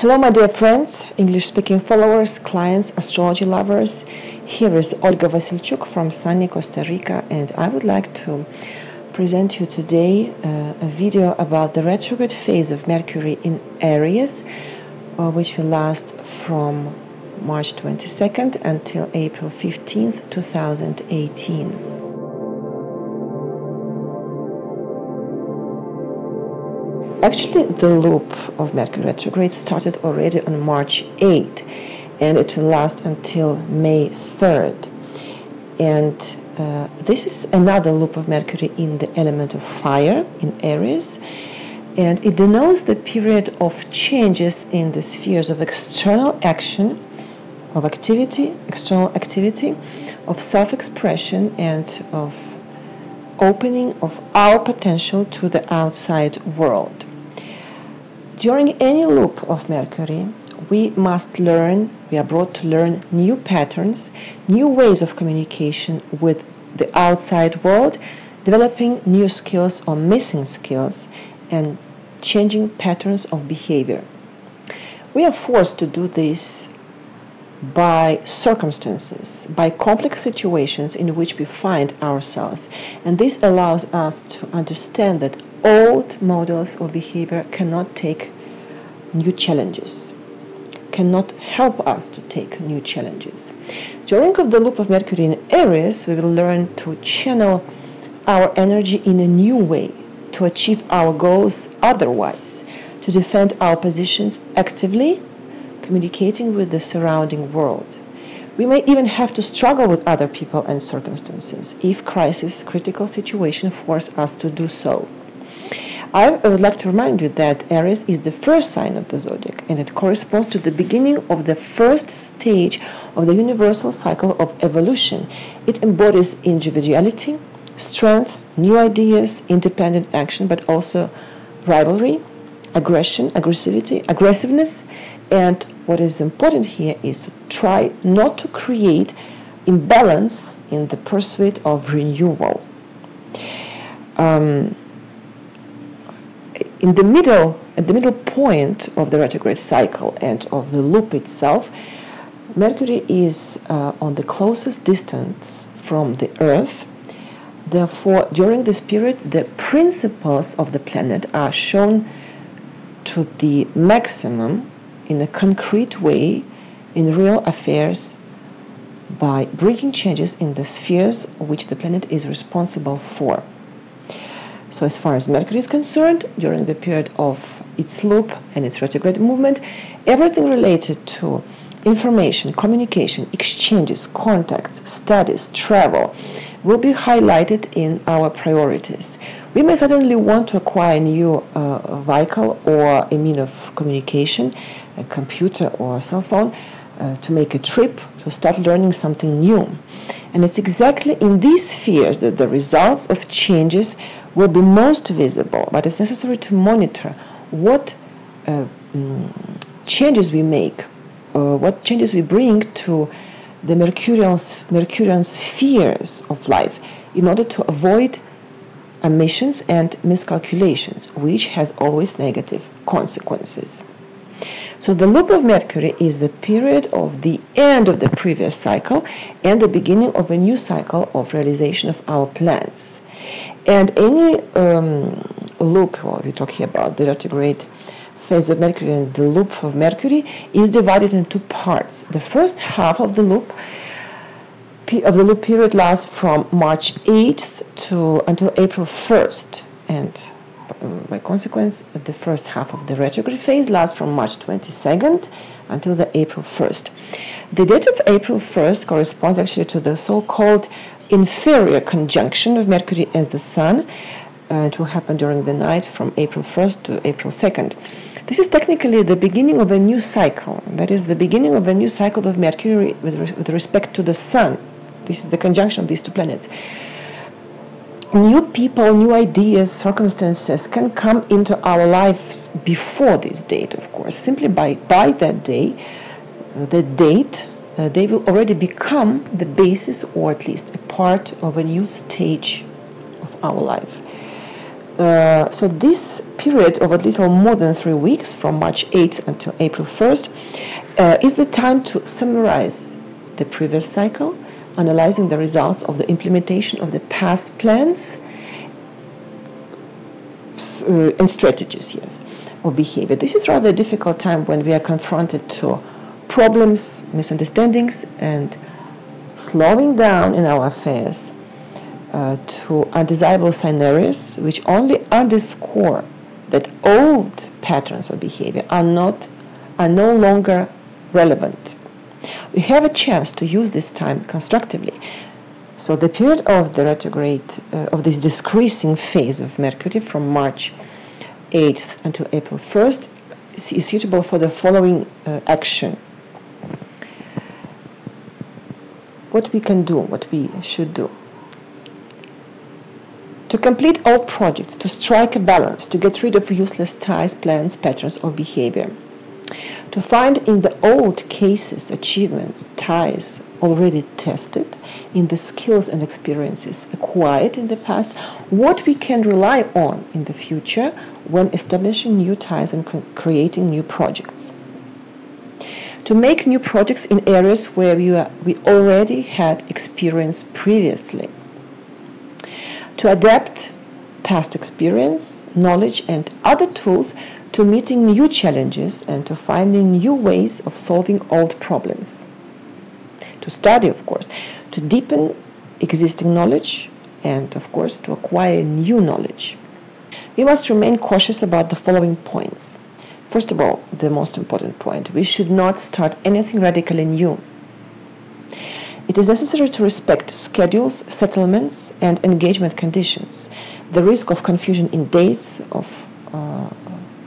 Hello, my dear friends, English speaking followers, clients, astrology lovers. Here is Olga Vasilchuk from sunny Costa Rica, and I would like to present you today uh, a video about the retrograde phase of Mercury in Aries, uh, which will last from March 22nd until April 15th, 2018. Actually, the loop of Mercury retrograde started already on March 8 and it will last until May 3rd. And uh, this is another loop of Mercury in the element of fire in Aries. And it denotes the period of changes in the spheres of external action, of activity, external activity, of self expression, and of opening of our potential to the outside world. During any loop of Mercury, we must learn, we are brought to learn new patterns, new ways of communication with the outside world, developing new skills or missing skills, and changing patterns of behavior. We are forced to do this by circumstances, by complex situations in which we find ourselves. And this allows us to understand that old models of behavior cannot take new challenges, cannot help us to take new challenges. During the loop of Mercury in Aries, we will learn to channel our energy in a new way, to achieve our goals otherwise, to defend our positions actively, communicating with the surrounding world. We may even have to struggle with other people and circumstances if crisis, critical situation force us to do so. I would like to remind you that Aries is the first sign of the zodiac and it corresponds to the beginning of the first stage of the universal cycle of evolution. It embodies individuality, strength, new ideas, independent action, but also rivalry, aggression, aggressivity, aggressiveness, and what is important here is to try not to create imbalance in the pursuit of renewal. Um, in the middle, at the middle point of the retrograde cycle and of the loop itself, Mercury is uh, on the closest distance from the Earth. Therefore, during this period, the principles of the planet are shown to the maximum in a concrete way in real affairs by bringing changes in the spheres which the planet is responsible for. So as far as Mercury is concerned, during the period of its loop and its retrograde movement, everything related to information, communication, exchanges, contacts, studies, travel will be highlighted in our priorities. We may suddenly want to acquire a new uh, vehicle or a mean of communication, a computer or a cell phone, uh, to make a trip, to start learning something new. And it's exactly in these spheres that the results of changes will be most visible, but it's necessary to monitor what uh, mm, changes we make, uh, what changes we bring to the Mercurian, Mercurian spheres of life in order to avoid omissions and miscalculations, which has always negative consequences. So the loop of Mercury is the period of the end of the previous cycle and the beginning of a new cycle of realization of our plans. And any um, loop, well, we're talking about the retrograde phase of Mercury and the loop of Mercury is divided into parts. The first half of the loop of the loop period lasts from March 8th to until April 1st, and by consequence, the first half of the retrograde phase lasts from March 22nd until the April 1st. The date of April 1st corresponds actually to the so-called inferior conjunction of Mercury and the Sun. Uh, it will happen during the night from April 1st to April 2nd. This is technically the beginning of a new cycle. That is the beginning of a new cycle of Mercury with, with respect to the Sun. This is the conjunction of these two planets new people, new ideas, circumstances can come into our lives before this date, of course. Simply by, by that day, uh, the date, uh, they will already become the basis or at least a part of a new stage of our life. uh, so this period of a little more than three weeks, from March 8th until April 1st, uh, is the time to summarize the previous cycle, analyzing the results of the implementation of the past plans uh, and strategies, yes, of behavior. This is rather a difficult time when we are confronted to problems, misunderstandings, and slowing down in our affairs uh, to undesirable scenarios which only underscore that old patterns of behavior are not are no longer relevant. We have a chance to use this time constructively. So the period of the retrograde uh, of this decreasing phase of Mercury from March 8th until April 1st is suitable for the following uh, action. What we can do, what we should do to complete all projects, to strike a balance, to get rid of useless ties, plans, patterns of behavior, to find in the old cases, achievements, ties already tested, in the skills and experiences acquired in the past, what we can rely on in the future when establishing new ties and creating new projects. To make new projects in areas where we, are, we already had experience previously to adapt past experience, knowledge, and other tools to meeting new challenges and to finding new ways of solving old problems. To study, of course, to deepen existing knowledge, and of course, to acquire new knowledge. We must remain cautious about the following points. First of all, the most important point we should not start anything radically new it is necessary to respect schedules, settlements, and engagement conditions. The risk of confusion in dates, of uh,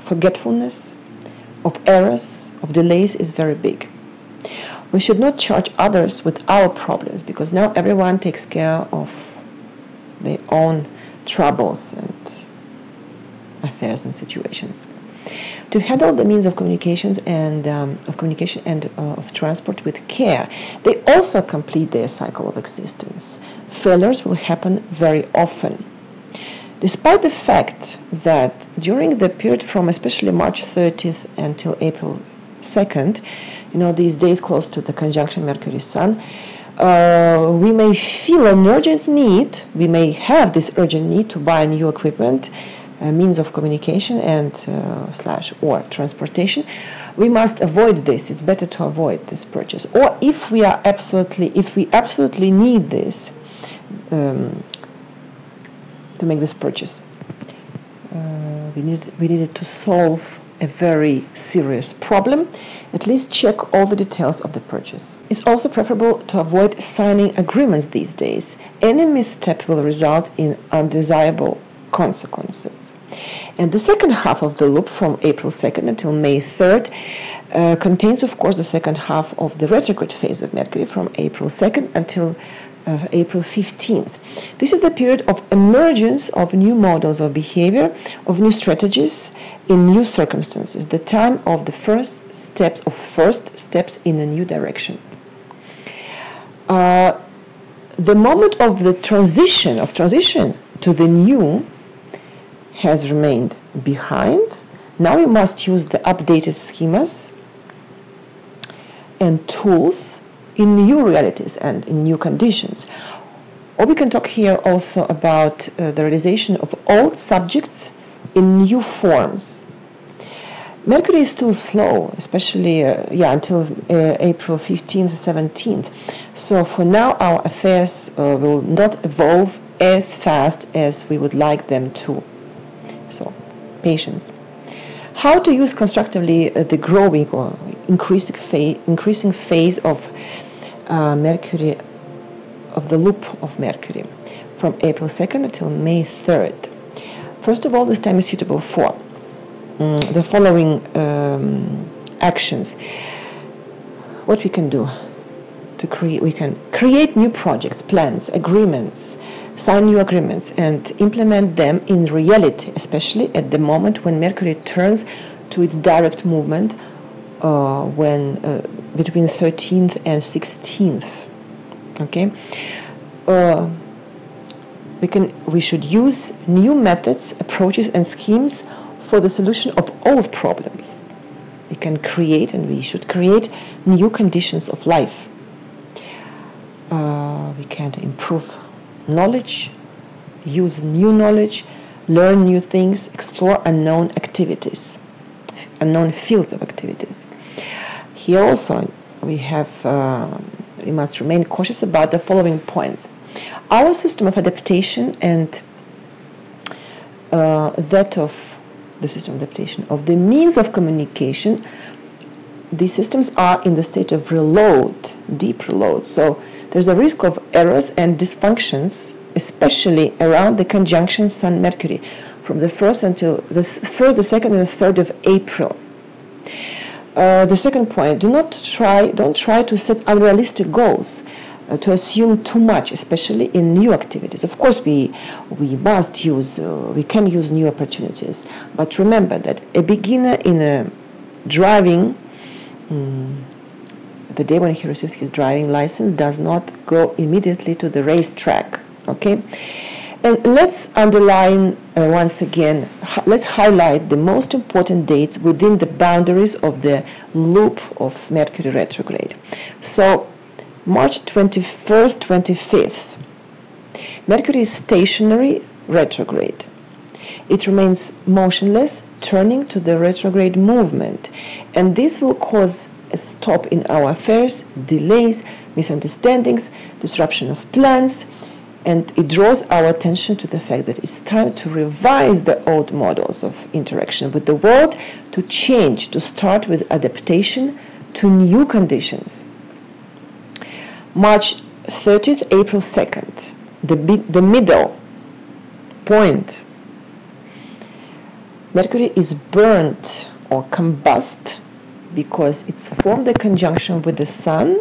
forgetfulness, of errors, of delays is very big. We should not charge others with our problems because now everyone takes care of their own troubles and affairs and situations to handle the means of communications and um, of communication and uh, of transport with care. They also complete their cycle of existence. Failures will happen very often. Despite the fact that during the period from especially March 30th until April 2nd, you know, these days close to the conjunction Mercury Sun, uh, we may feel an urgent need, we may have this urgent need to buy new equipment uh, means of communication and uh, slash or transportation. We must avoid this. It's better to avoid this purchase. Or if we are absolutely if we absolutely need this um, to make this purchase. Uh, we need we needed to solve a very serious problem. At least check all the details of the purchase. It's also preferable to avoid signing agreements these days. Any misstep will result in undesirable consequences. And the second half of the loop from April 2nd until May 3rd uh, contains, of course, the second half of the retrograde phase of Mercury from April 2nd until uh, April 15th. This is the period of emergence of new models of behavior, of new strategies in new circumstances, the time of the first steps of first steps in a new direction. Uh, the moment of the transition of transition to the new has remained behind. Now we must use the updated schemas and tools in new realities and in new conditions. Or we can talk here also about uh, the realization of old subjects in new forms. Mercury is still slow, especially uh, yeah until uh, April 15th, 17th. So for now, our affairs uh, will not evolve as fast as we would like them to So, patience. How to use constructively uh, the growing or increasing phase, increasing phase of uh, Mercury, of the loop of Mercury, from April 2nd until May 3rd. First of all, this time is suitable for um, the following um, actions. What we can do to create, we can create new projects, plans, agreements, sign new agreements and implement them in reality, especially at the moment when Mercury turns to its direct movement uh, when uh, between 13th and 16th. Okay. Uh, we can we should use new methods, approaches, and schemes for the solution of old problems. We can create and we should create new conditions of life. Uh, we can improve knowledge, use new knowledge, learn new things, explore unknown activities, unknown fields of activities. Here also we have uh, we must remain cautious about the following points. Our system of adaptation and uh, that of the system of adaptation of the means of communication, these systems are in the state of reload, deep reload. So there's a risk of errors and dysfunctions, especially around the conjunction Sun Mercury from the 1st until the 3rd, the 2nd, and the 3rd of April. Uh, the second point, do not try, don't try to set unrealistic goals, uh, to assume too much, especially in new activities. Of course, we, we must use, uh, we can use new opportunities, but remember that a beginner in a driving, um, the day when he receives his driving license, does not go immediately to the racetrack, okay? And let's underline uh, once again, let's highlight the most important dates within the boundaries of the loop of Mercury retrograde. So, March 21st, 25th, Mercury is stationary retrograde. It remains motionless, turning to the retrograde movement, and this will cause a stop in our affairs, delays, misunderstandings, disruption of plans, and it draws our attention to the fact that it's time to revise the old models of interaction with the world, to change, to start with adaptation to new conditions. March 30th, April 2nd, the, the middle point. Mercury is burnt or combust because it's formed a conjunction with the Sun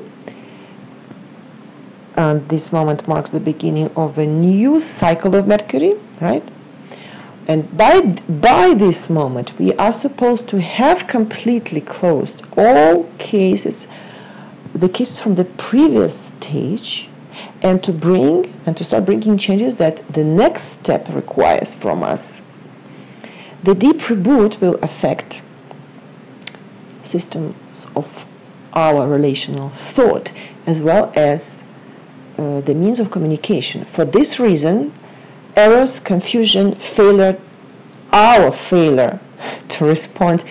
and this moment marks the beginning of a new cycle of Mercury, right? And by, by this moment, we are supposed to have completely closed all cases, the cases from the previous stage, and to bring and to start bringing changes that the next step requires from us. The deep reboot will affect systems of our relational thought as well as uh, the means of communication. For this reason, errors, confusion, failure, our failure to respond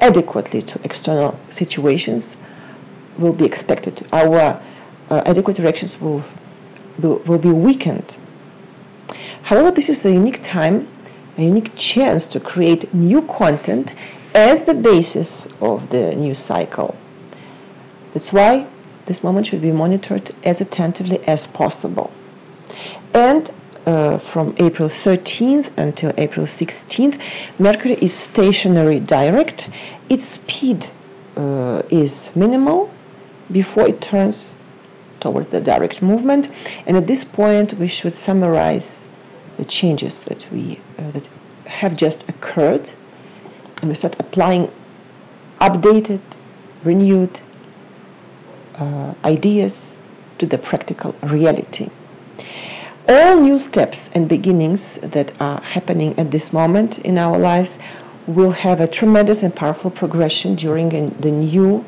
adequately to external situations will be expected. Our uh, adequate reactions will, will, will be weakened. However, this is a unique time, a unique chance to create new content as the basis of the new cycle. That's why this moment should be monitored as attentively as possible. And uh, from April 13th until April 16th, Mercury is stationary direct. Its speed uh, is minimal before it turns towards the direct movement. And at this point, we should summarize the changes that we uh, that have just occurred, and we start applying updated, renewed, uh, ideas to the practical reality. All new steps and beginnings that are happening at this moment in our lives will have a tremendous and powerful progression during the new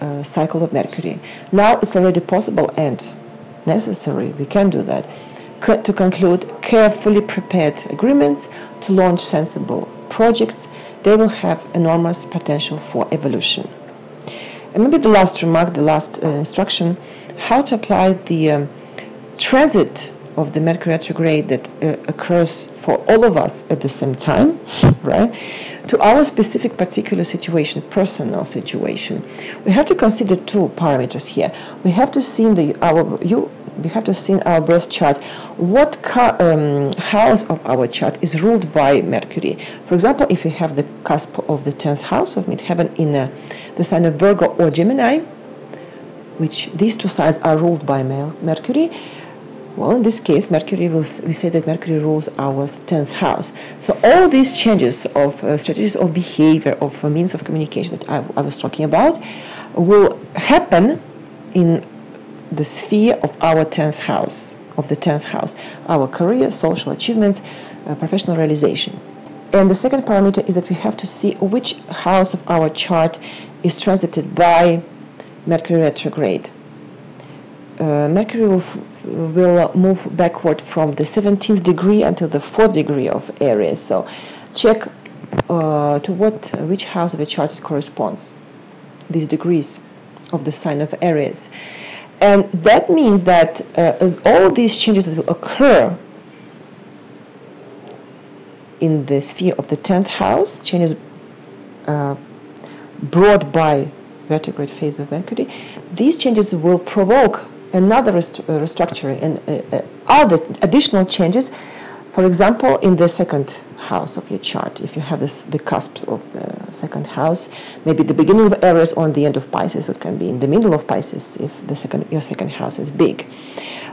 uh, cycle of Mercury. Now it's already possible and necessary, we can do that, to conclude carefully prepared agreements, to launch sensible projects. They will have enormous potential for evolution. And maybe the last remark, the last uh, instruction, how to apply the um, transit of the Mercury retrograde that uh, occurs for all of us at the same time, right, to our specific particular situation, personal situation. We have to consider two parameters here. We have to see in the our you we have to see in our birth chart what um, house of our chart is ruled by Mercury. For example, if we have the cusp of the 10th house of midheaven in uh, the sign of Virgo or Gemini, which these two signs are ruled by Mercury, well, in this case, Mercury will, we say that Mercury rules our 10th house. So all these changes of uh, strategies of behavior, of uh, means of communication that I, I was talking about, will happen in the sphere of our 10th house. of the 10th house our career, social achievements, uh, professional realization. And the second parameter is that we have to see which house of our chart is transited by Mercury retrograde. Uh, Mercury will, will, move backward from the 17th degree until the 4th degree of Aries. So check uh, to what which house of the chart it corresponds. These degrees of the sign of Aries. And that means that uh, all these changes that will occur in the sphere of the 10th house, changes uh, brought by retrograde phase of Mercury, these changes will provoke another rest- uh, restructuring and uh, uh, other additional changes, for example, in the second house of your chart. If you have this, the cusp of the second house, maybe the beginning of Aries or the end of Pisces, it can be in the middle of Pisces if the second your second house is big,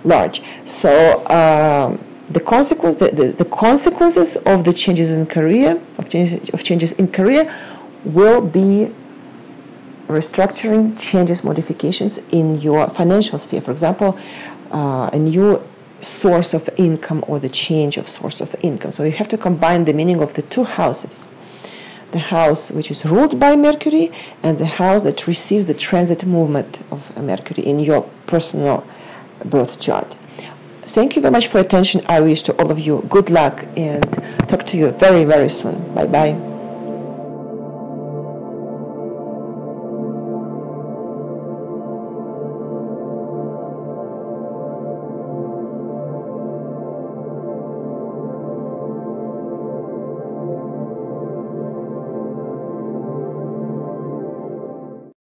large. So. Um, the consequence the, the, the, consequences of the changes in career of changes of changes in career will be restructuring changes modifications in your financial sphere for example uh, a new source of income or the change of source of income so you have to combine the meaning of the two houses the house which is ruled by mercury and the house that receives the transit movement of mercury in your personal birth chart Thank you very much for attention. I wish to all of you good luck and talk to you very, very soon. Bye bye.